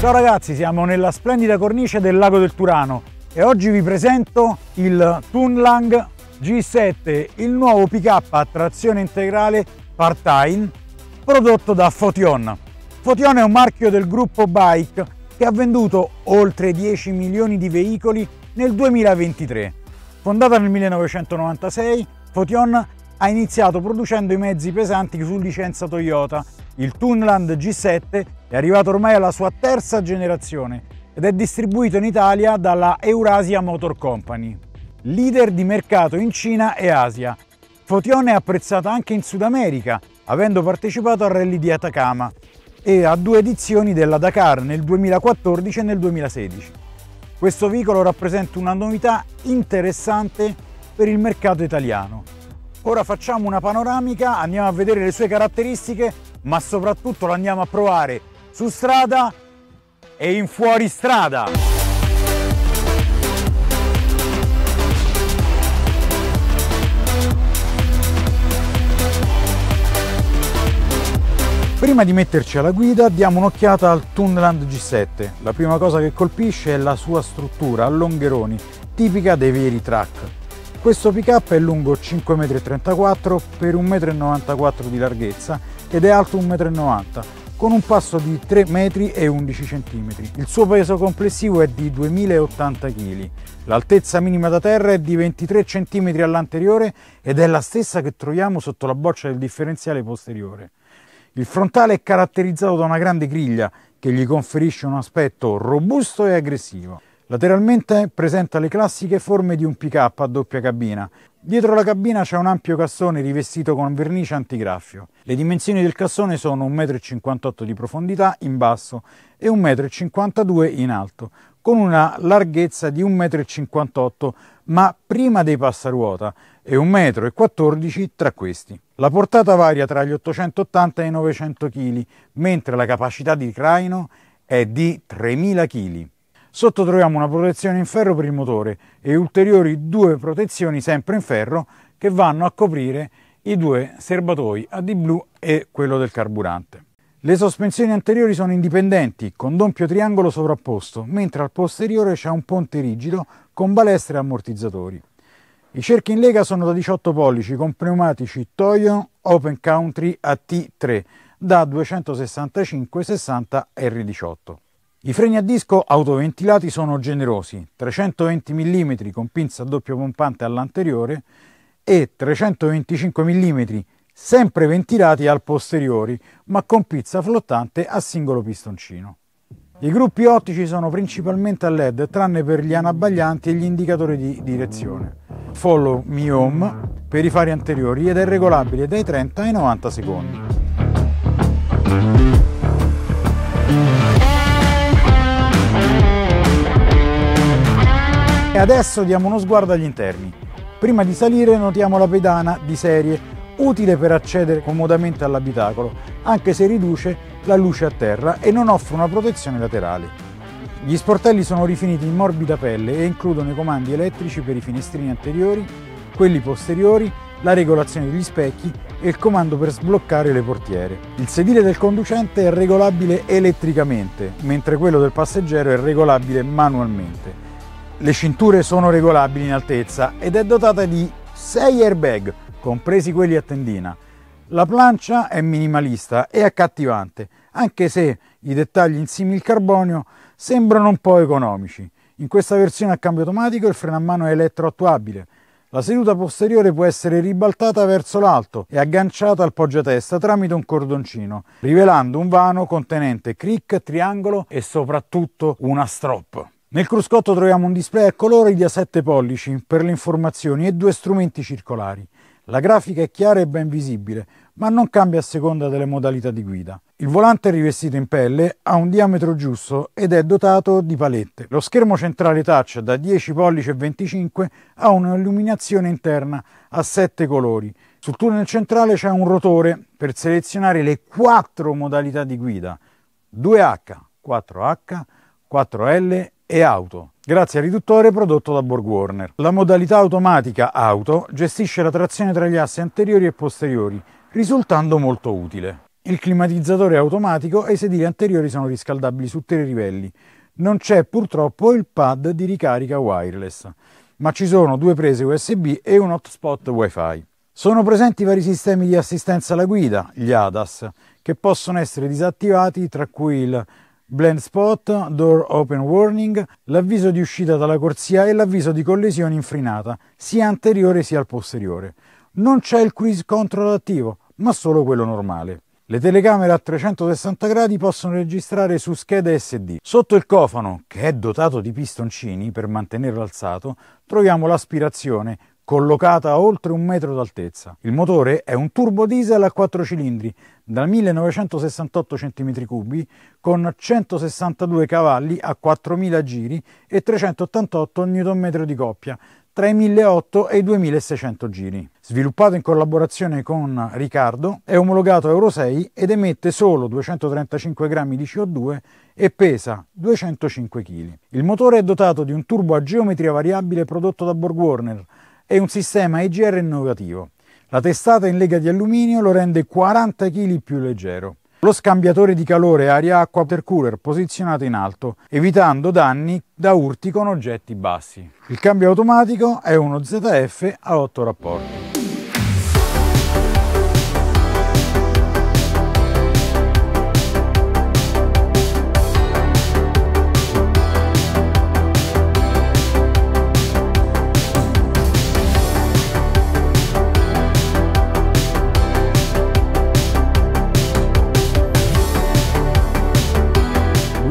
Ciao ragazzi, siamo nella splendida cornice del lago del Turano e oggi vi presento il Tunlang G7, il nuovo pick-up a trazione integrale part-time prodotto da Fotion. Fotion è un marchio del gruppo Bike che ha venduto oltre 10 milioni di veicoli nel 2023. Fondata nel 1996, Fotion ha iniziato producendo i mezzi pesanti su licenza Toyota. Il Tunland G7 è arrivato ormai alla sua terza generazione ed è distribuito in Italia dalla Eurasia Motor Company, leader di mercato in Cina e Asia. Fotion è apprezzata anche in Sud America, avendo partecipato al rally di Atacama e a due edizioni della Dakar nel 2014 e nel 2016. Questo veicolo rappresenta una novità interessante per il mercato italiano Ora facciamo una panoramica, andiamo a vedere le sue caratteristiche, ma soprattutto lo andiamo a provare su strada e in fuoristrada. Prima di metterci alla guida diamo un'occhiata al Tunland G7. La prima cosa che colpisce è la sua struttura a longheroni, tipica dei veri track. Questo pick-up è lungo 5,34 m per 1,94 m di larghezza ed è alto 1,90 m con un passo di 3 m e 11 cm. Il suo peso complessivo è di 2080 kg. L'altezza minima da terra è di 23 cm all'anteriore ed è la stessa che troviamo sotto la boccia del differenziale posteriore. Il frontale è caratterizzato da una grande griglia che gli conferisce un aspetto robusto e aggressivo. Lateralmente presenta le classiche forme di un pick-up a doppia cabina. Dietro la cabina c'è un ampio cassone rivestito con vernice antigraffio. Le dimensioni del cassone sono 1,58 m di profondità in basso e 1,52 m in alto, con una larghezza di 1,58 m ma prima dei passaruota e 1,14 m tra questi. La portata varia tra gli 880 e i 900 kg, mentre la capacità di traino è di 3000 kg. Sotto troviamo una protezione in ferro per il motore e ulteriori due protezioni sempre in ferro che vanno a coprire i due serbatoi AD blu e quello del carburante. Le sospensioni anteriori sono indipendenti con doppio triangolo sovrapposto, mentre al posteriore c'è un ponte rigido con balestre e ammortizzatori. I cerchi in lega sono da 18 pollici con pneumatici Toyo Open Country AT3 da 265-60 R18. I freni a disco autoventilati sono generosi, 320 mm con pinza doppio pompante all'anteriore e 325 mm sempre ventilati al posteriori, ma con pizza flottante a singolo pistoncino. I gruppi ottici sono principalmente a LED, tranne per gli anabaglianti e gli indicatori di direzione. Follow Me Home per i fari anteriori ed è regolabile dai 30 ai 90 secondi. Adesso diamo uno sguardo agli interni. Prima di salire notiamo la pedana di serie, utile per accedere comodamente all'abitacolo, anche se riduce la luce a terra e non offre una protezione laterale. Gli sportelli sono rifiniti in morbida pelle e includono i comandi elettrici per i finestrini anteriori, quelli posteriori, la regolazione degli specchi e il comando per sbloccare le portiere. Il sedile del conducente è regolabile elettricamente, mentre quello del passeggero è regolabile manualmente. Le cinture sono regolabili in altezza ed è dotata di 6 airbag, compresi quelli a tendina. La plancia è minimalista e accattivante, anche se i dettagli in simil carbonio sembrano un po' economici. In questa versione a cambio automatico il freno a mano è elettroattuabile. La seduta posteriore può essere ribaltata verso l'alto e agganciata al poggiatesta tramite un cordoncino, rivelando un vano contenente crick, triangolo e soprattutto una strop. Nel cruscotto troviamo un display a colori di A7 pollici per le informazioni e due strumenti circolari. La grafica è chiara e ben visibile, ma non cambia a seconda delle modalità di guida. Il volante è rivestito in pelle, ha un diametro giusto ed è dotato di palette. Lo schermo centrale touch da 10 pollici e 25 ha un'illuminazione interna a 7 colori. Sul tunnel centrale c'è un rotore per selezionare le 4 modalità di guida. 2H, 4H, 4L e auto, grazie al riduttore prodotto da Borg Warner. La modalità automatica auto gestisce la trazione tra gli assi anteriori e posteriori, risultando molto utile. il climatizzatore è automatico e i sedili anteriori sono riscaldabili su tre livelli. Non c'è purtroppo il pad di ricarica wireless, ma ci sono due prese USB e un hotspot Wi-Fi. Sono presenti vari sistemi di assistenza alla guida, gli ADAS, che possono essere disattivati, tra cui il Blend Spot, Door Open Warning, l'avviso di uscita dalla corsia e l'avviso di collisione in frenata, sia anteriore sia al posteriore. Non c'è il cruise control attivo, ma solo quello normale. Le telecamere a 360 gradi possono registrare su scheda SD. Sotto il cofano, che è dotato di pistoncini per mantenerlo alzato, troviamo l'aspirazione collocata a oltre un metro d'altezza. Il motore è un turbo diesel a 4 cilindri da 1968 cm3 con 162 cavalli a 4000 giri e 388 Nm di coppia tra i 1800 e i 2600 giri. Sviluppato in collaborazione con Riccardo, è omologato Euro 6 ed emette solo 235 grammi di CO2 e pesa 205 kg. Il motore è dotato di un turbo a geometria variabile prodotto da Borg Warner e un sistema EGR innovativo. La testata in lega di alluminio lo rende 40 kg più leggero. Lo scambiatore di calore aria-acqua intercooler posizionato in alto, evitando danni da urti con oggetti bassi. Il cambio automatico è uno ZF a 8 rapporti.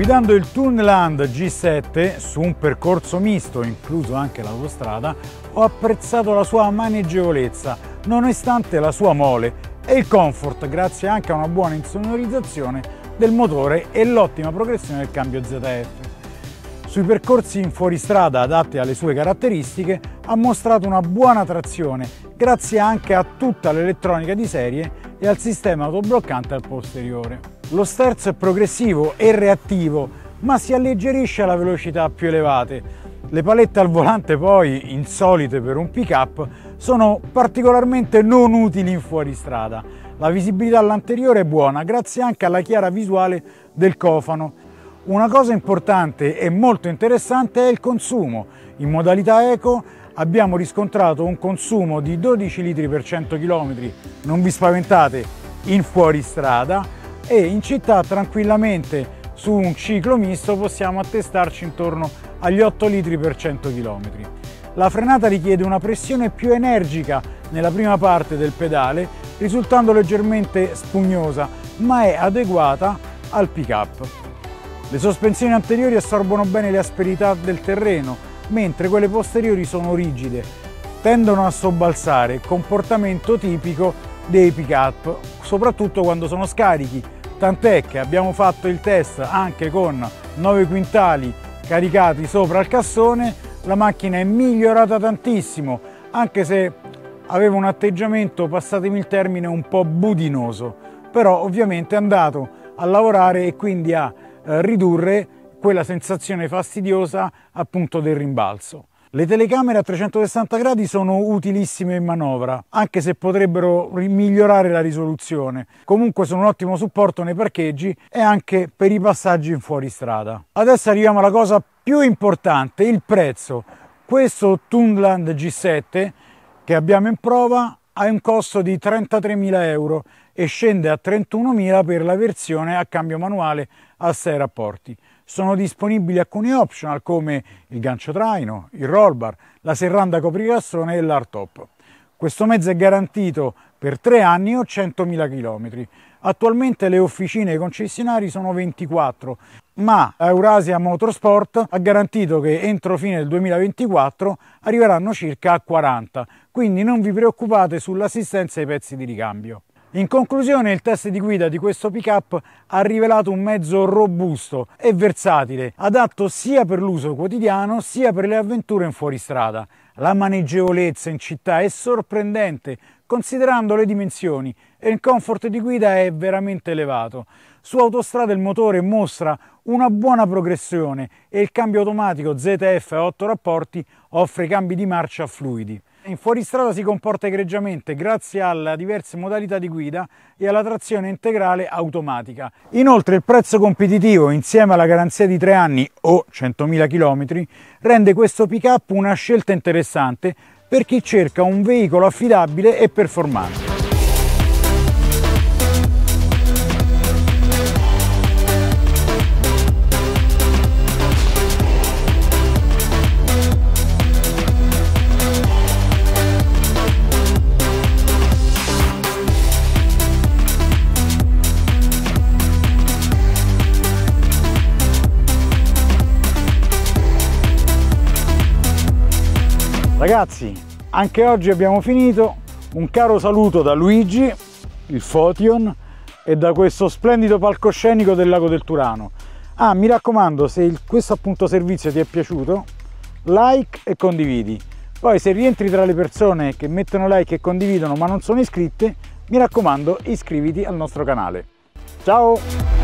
Guidando il Tunland G7 su un percorso misto, incluso anche l'autostrada, ho apprezzato la sua maneggevolezza, nonostante la sua mole, e il comfort grazie anche a una buona insonorizzazione del motore e l'ottima progressione del cambio ZF. Sui percorsi in fuoristrada adatti alle sue caratteristiche ha mostrato una buona trazione grazie anche a tutta l'elettronica di serie e al sistema autobloccante al posteriore. Lo sterzo è progressivo e reattivo, ma si alleggerisce alla velocità più elevate. Le palette al volante poi, insolite per un pick-up, sono particolarmente non utili in fuoristrada. La visibilità all'anteriore è buona, grazie anche alla chiara visuale del cofano. Una cosa importante e molto interessante è il consumo. In modalità eco abbiamo riscontrato un consumo di 12 litri per 100 km, non vi spaventate, in fuoristrada, e in città tranquillamente su un ciclo misto possiamo attestarci intorno agli 8 litri per 100 km. La frenata richiede una pressione più energica nella prima parte del pedale, risultando leggermente spugnosa, ma è adeguata al pick-up. Le sospensioni anteriori assorbono bene le asperità del terreno, mentre quelle posteriori sono rigide, tendono a sobbalzare, comportamento tipico dei pick-up, soprattutto quando sono scarichi, tant'è che abbiamo fatto il test anche con 9 quintali caricati sopra il cassone, la macchina è migliorata tantissimo, anche se aveva un atteggiamento, passatemi il termine, un po' budinoso, però ovviamente è andato a lavorare e quindi a eh, ridurre quella sensazione fastidiosa appunto del rimbalzo. Le telecamere a 360 gradi sono utilissime in manovra, anche se potrebbero migliorare la risoluzione. Comunque sono un ottimo supporto nei parcheggi e anche per i passaggi in fuoristrada. Adesso arriviamo alla cosa più importante, il prezzo. Questo Tundland G7 che abbiamo in prova ha un costo di 33.000 euro e scende a 31.000 per la versione a cambio manuale a 6 rapporti. Sono disponibili alcuni optional come il gancio traino, il roll bar, la serranda copricassone e l'hardtop. Questo mezzo è garantito per 3 anni o 100.000 km. Attualmente le officine e i concessionari sono 24, ma Eurasia Motorsport ha garantito che entro fine del 2024 arriveranno circa a 40, quindi non vi preoccupate sull'assistenza ai pezzi di ricambio. In conclusione, il test di guida di questo pick-up ha rivelato un mezzo robusto e versatile, adatto sia per l'uso quotidiano sia per le avventure in fuoristrada. La maneggevolezza in città è sorprendente, considerando le dimensioni, e il comfort di guida è veramente elevato. Su autostrada il motore mostra una buona progressione e il cambio automatico ZF a 8 rapporti offre cambi di marcia fluidi. In fuoristrada si comporta egregiamente grazie alle diverse modalità di guida e alla trazione integrale automatica. Inoltre il prezzo competitivo insieme alla garanzia di 3 anni o 100.000 km rende questo pick-up una scelta interessante per chi cerca un veicolo affidabile e performante. Ragazzi, anche oggi abbiamo finito. Un caro saluto da Luigi, il Fotion, e da questo splendido palcoscenico del lago del Turano. Ah, mi raccomando, se il, questo appunto servizio ti è piaciuto, like e condividi. Poi se rientri tra le persone che mettono like e condividono ma non sono iscritte, mi raccomando iscriviti al nostro canale. Ciao!